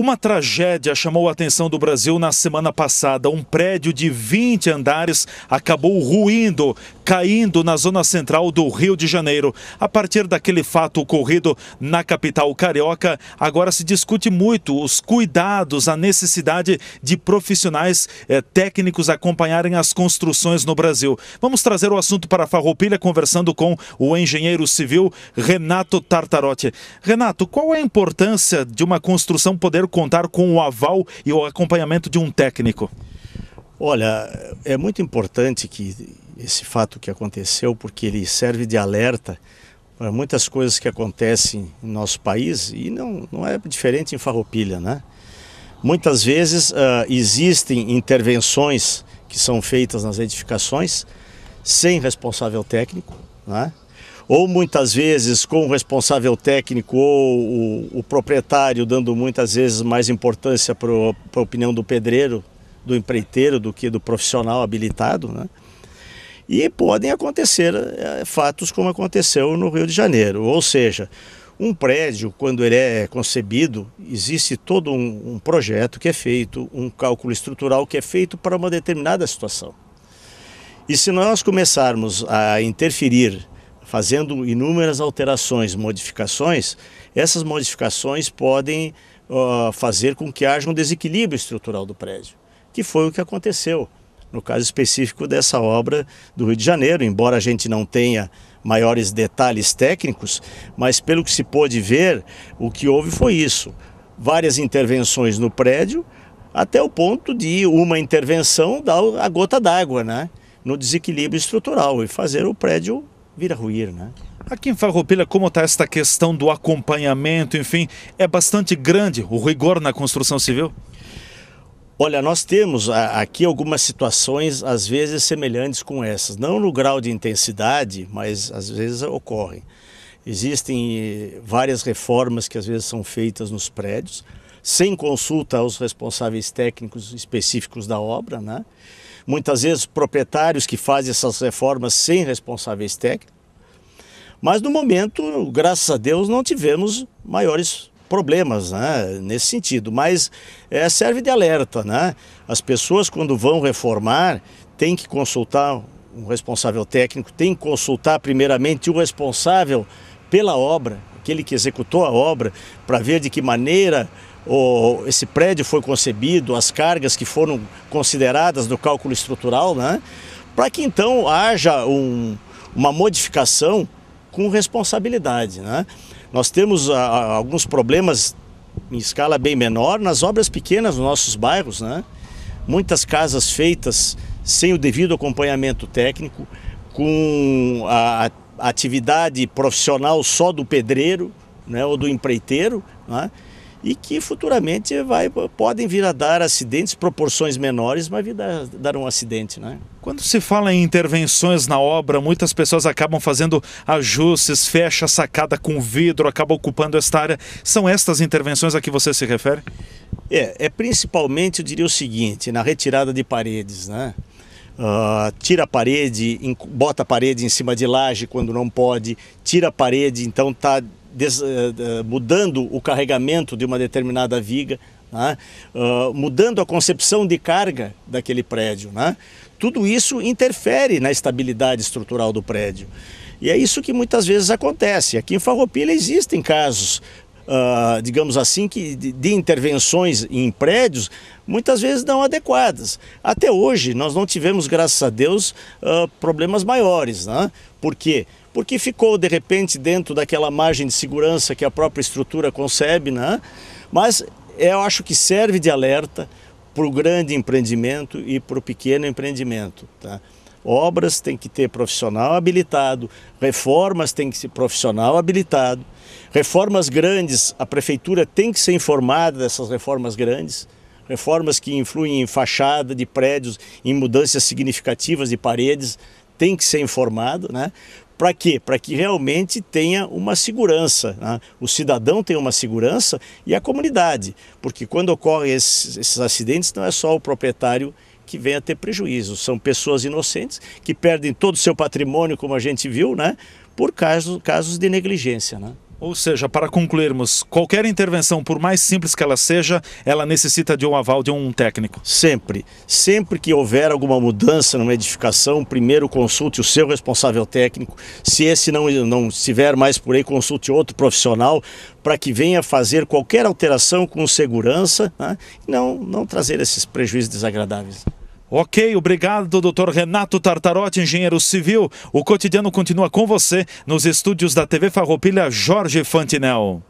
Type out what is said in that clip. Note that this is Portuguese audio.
Uma tragédia chamou a atenção do Brasil na semana passada. Um prédio de 20 andares acabou ruindo, caindo na zona central do Rio de Janeiro. A partir daquele fato ocorrido na capital carioca, agora se discute muito os cuidados, a necessidade de profissionais eh, técnicos acompanharem as construções no Brasil. Vamos trazer o assunto para a Farroupilha conversando com o engenheiro civil Renato Tartarotti. Renato, qual é a importância de uma construção poder contar com o aval e o acompanhamento de um técnico? Olha, é muito importante que esse fato que aconteceu, porque ele serve de alerta para muitas coisas que acontecem em nosso país e não, não é diferente em Farroupilha, né? Muitas vezes uh, existem intervenções que são feitas nas edificações sem responsável técnico, né? Ou muitas vezes com o responsável técnico ou o, o proprietário dando muitas vezes mais importância para a opinião do pedreiro, do empreiteiro, do que do profissional habilitado. Né? E podem acontecer é, fatos como aconteceu no Rio de Janeiro, ou seja, um prédio, quando ele é concebido, existe todo um, um projeto que é feito, um cálculo estrutural que é feito para uma determinada situação. E se nós começarmos a interferir fazendo inúmeras alterações, modificações, essas modificações podem uh, fazer com que haja um desequilíbrio estrutural do prédio, que foi o que aconteceu no caso específico dessa obra do Rio de Janeiro, embora a gente não tenha maiores detalhes técnicos, mas pelo que se pôde ver, o que houve foi isso: várias intervenções no prédio, até o ponto de uma intervenção dar a gota d'água, né? No desequilíbrio estrutural e fazer o prédio vir a ruir, né? Aqui em Farroupilha, como está esta questão do acompanhamento, enfim, é bastante grande o rigor na construção civil? Olha, nós temos aqui algumas situações, às vezes, semelhantes com essas. Não no grau de intensidade, mas às vezes ocorrem. Existem eh, várias reformas que às vezes são feitas nos prédios, sem consulta aos responsáveis técnicos específicos da obra, né? muitas vezes proprietários que fazem essas reformas sem responsáveis técnicos. Mas no momento, graças a Deus, não tivemos maiores problemas né, nesse sentido. Mas é, serve de alerta. Né? As pessoas, quando vão reformar, têm que consultar um responsável técnico, tem que consultar primeiramente o responsável pela obra, aquele que executou a obra, para ver de que maneira esse prédio foi concebido, as cargas que foram consideradas no cálculo estrutural, né? para que então haja um, uma modificação com responsabilidade. Né? Nós temos a, a, alguns problemas em escala bem menor nas obras pequenas nos nossos bairros, né? muitas casas feitas sem o devido acompanhamento técnico, com a, a atividade profissional só do pedreiro né, ou do empreiteiro, né? E que futuramente vai, podem vir a dar acidentes, proporções menores, mas vir a dar um acidente. Né? Quando se fala em intervenções na obra, muitas pessoas acabam fazendo ajustes, fecha a sacada com vidro, acaba ocupando esta área. São estas intervenções a que você se refere? É, é principalmente, eu diria o seguinte, na retirada de paredes, né? Uh, tira a parede, bota a parede em cima de laje quando não pode, tira a parede, então está des, uh, mudando o carregamento de uma determinada viga, né? uh, mudando a concepção de carga daquele prédio. Né? Tudo isso interfere na estabilidade estrutural do prédio. E é isso que muitas vezes acontece. Aqui em Farroupilha existem casos Uh, digamos assim, que de, de, intervenções em prédios muitas vezes não adequadas. Até hoje nós não tivemos, graças a Deus, uh, problemas maiores. Né? Por quê? porque ficou de repente dentro daquela margem de segurança que a própria estrutura concebe, né? mas eu acho que serve de alerta para o grande empreendimento e para o pequeno empreendimento. Tá? Obras tem que ter profissional habilitado, reformas tem que ser profissional habilitado, reformas grandes, a prefeitura tem que ser informada dessas reformas grandes, reformas que influem em fachada de prédios, em mudanças significativas de paredes, tem que ser informado, né? Para quê? Para que realmente tenha uma segurança. Né? O cidadão tem uma segurança e a comunidade. Porque quando ocorrem esses, esses acidentes, não é só o proprietário que vem a ter prejuízo. São pessoas inocentes que perdem todo o seu patrimônio, como a gente viu, né? por casos, casos de negligência. Né? Ou seja, para concluirmos, qualquer intervenção, por mais simples que ela seja, ela necessita de um aval de um técnico. Sempre. Sempre que houver alguma mudança numa edificação, primeiro consulte o seu responsável técnico. Se esse não, não estiver mais por aí, consulte outro profissional para que venha fazer qualquer alteração com segurança né? e não, não trazer esses prejuízos desagradáveis. Ok, obrigado, doutor Renato Tartarotti, engenheiro civil. O cotidiano continua com você nos estúdios da TV Farroupilha Jorge Fantinel.